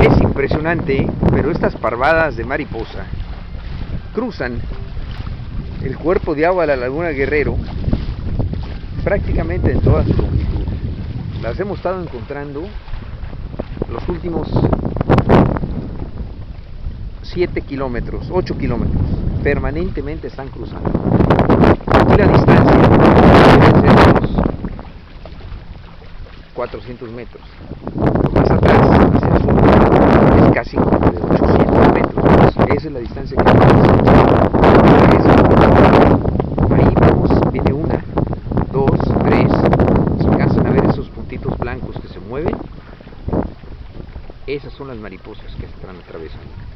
Es impresionante, pero estas parvadas de mariposa cruzan el cuerpo de agua de la laguna Guerrero prácticamente en toda su longitud. Las hemos estado encontrando los últimos 7 kilómetros, 8 kilómetros, permanentemente están cruzando. Aquí la distancia unos 400 metros. Más atrás, hacia el sur, es casi como de 800 metros. Esa es la distancia que tenemos. Ahí vemos, viene una, dos, tres. Se alcanzan a ver esos puntitos blancos que se mueven. Esas son las mariposas que están atravesando.